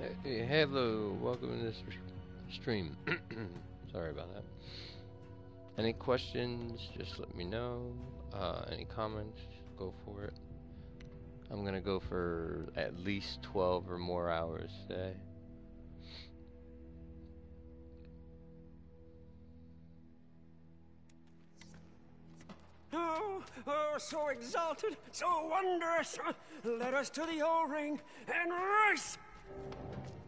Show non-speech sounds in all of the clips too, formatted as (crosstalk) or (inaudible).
Hey, hello, welcome to this stream. (clears throat) Sorry about that. Any questions, just let me know. Uh, any comments, go for it. I'm gonna go for at least 12 or more hours today. Oh, oh, so exalted, so wondrous. Let us to the O-ring and race! うん。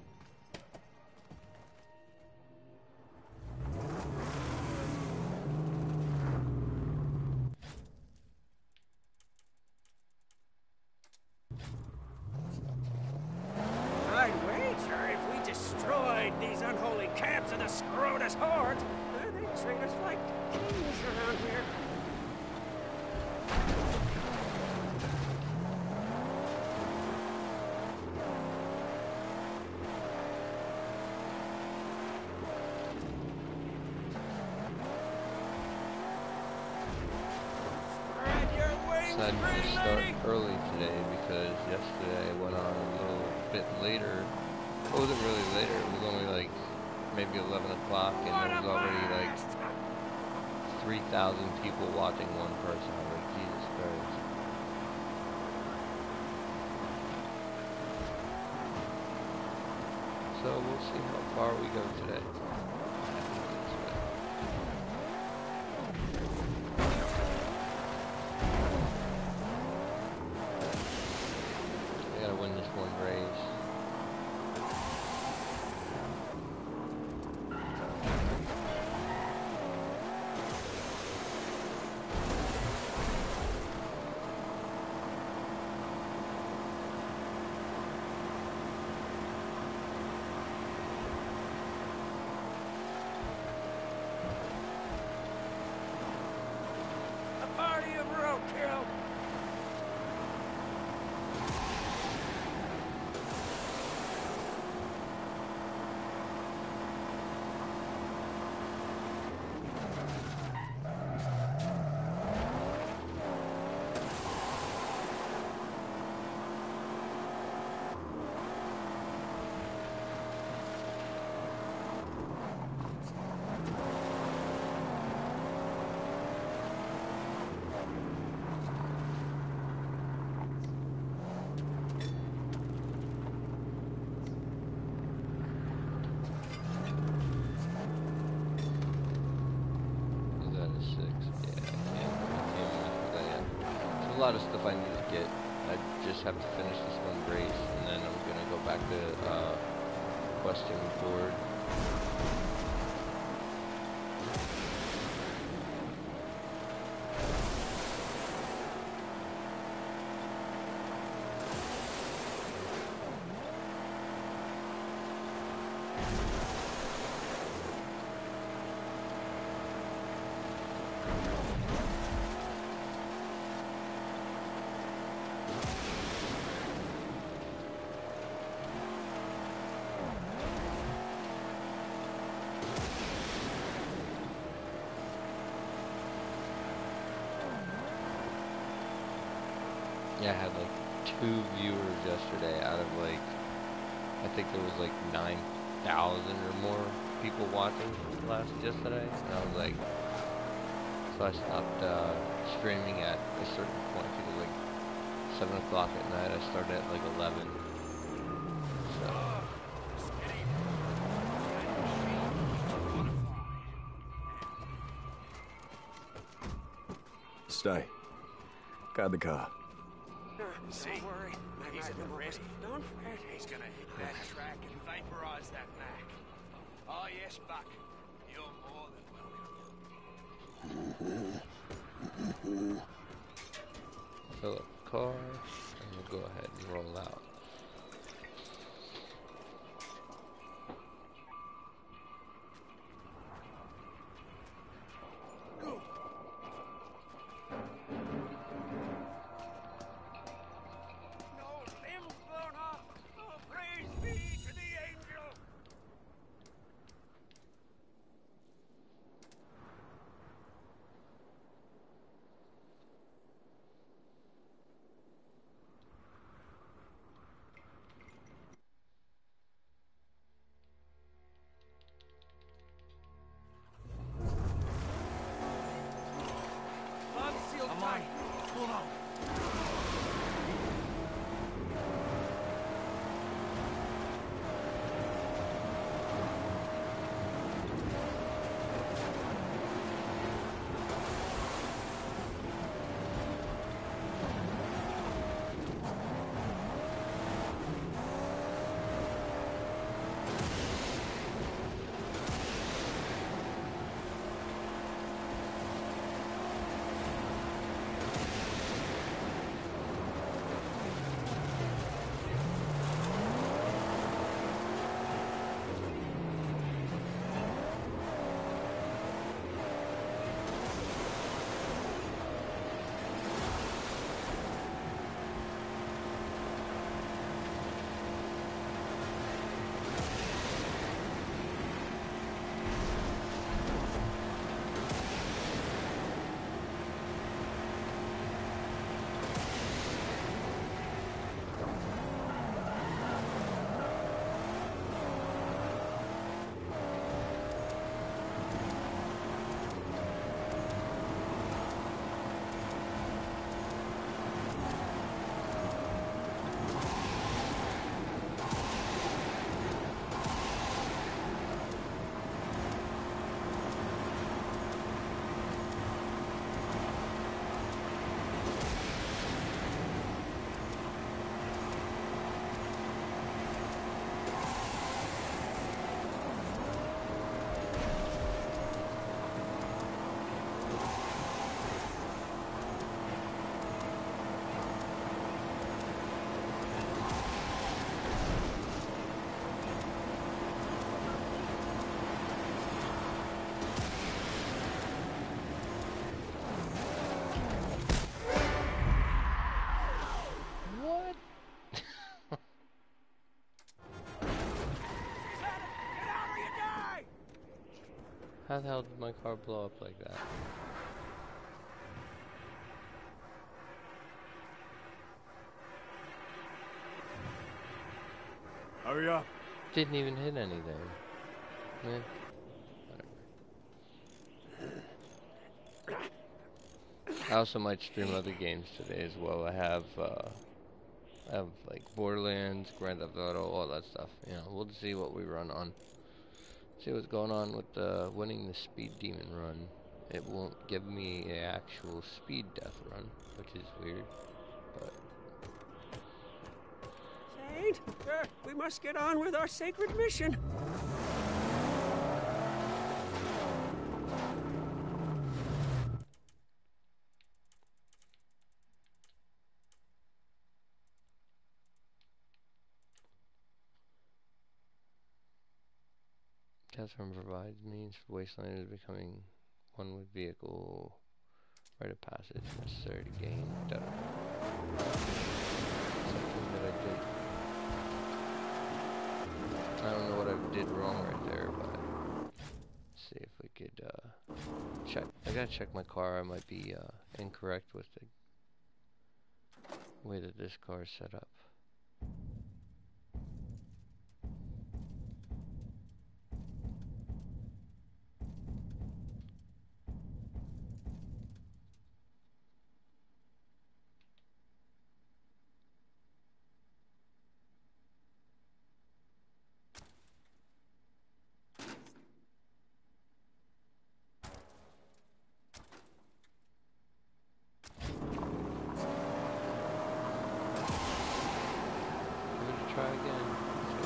Decided to start early today because yesterday I went on a little bit later. It wasn't really later, it was only like maybe 11 o'clock and there was already like 3,000 people watching one person. I'm like, Jesus Christ. So we'll see how far we go today. I gotta win this one race. A party of roadkill! Is that a six? Yeah, I can't, I can't mess with that yet. There's a lot of stuff I need to get. I just have to finish this one race, and then I'm gonna go back to uh, questing board. Yeah, I had like two viewers yesterday out of like, I think there was like 9,000 or more people watching last yesterday. And I was like, so I stopped uh, streaming at a certain point. It was like 7 o'clock at night. I started at like 11. So, Stay. Guard the car. See? Don't worry. He's in the rest. Don't fret. He's gonna hit that track and vaporize that Mac. Oh yes, Buck. You're more than welcome. fill up the car, and we'll go ahead and roll out. How the hell did my car blow up like that? Hurry up. Didn't even hit anything. Man. I also might stream other games today as well. I have, uh, I have like Borderlands, Grand Theft Auto, all that stuff. You know, we'll see what we run on. See what's going on with uh, winning the Speed Demon run. It won't give me an actual speed death run, which is weird. But Saint, uh, we must get on with our sacred mission. Catherine provides means for wastelanders becoming one with vehicle rite of passage necessary to gain. Something that I did. I don't know what I did wrong right there, but see if we could uh, check. I gotta check my car. I might be uh, incorrect with the way that this car is set up. I'm gonna try again. See,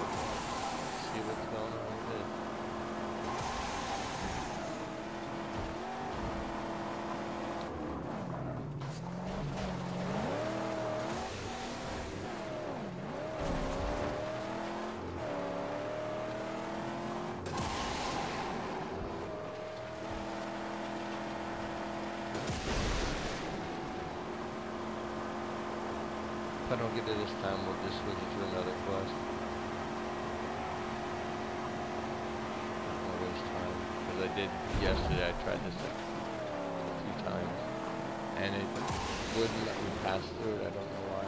see what's going on with it. If I don't get it this time, we'll just switch it to another quest. Not waste time. Because I did yesterday, I tried this a few times. And it wouldn't let me pass through it, I don't know why.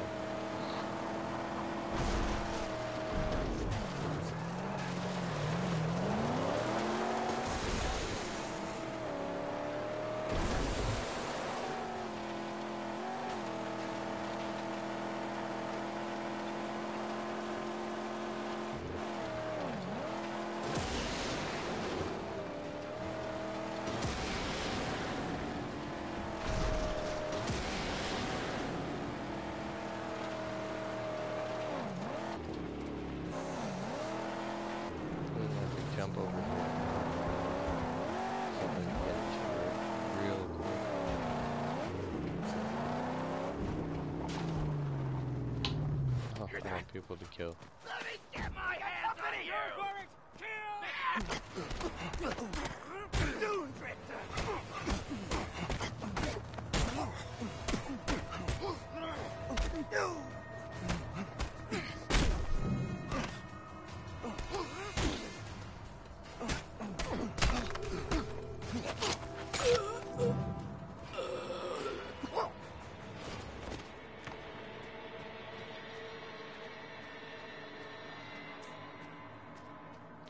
I'm gonna have to jump over here. So I can get to it real quick. Oh, I want people to kill. Let me get my hands on you! What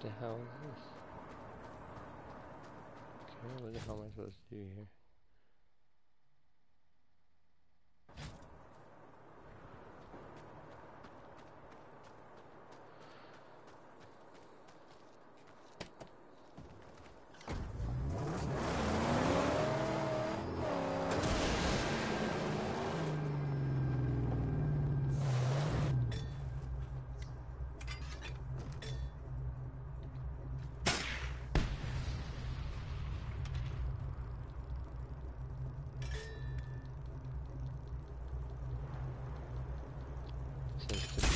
the hell is this? Okay, what the hell am I supposed to do here? Says to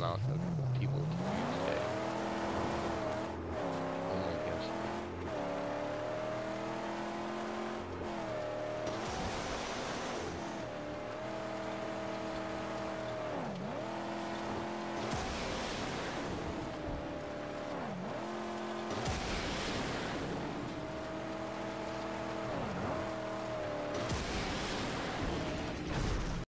amount of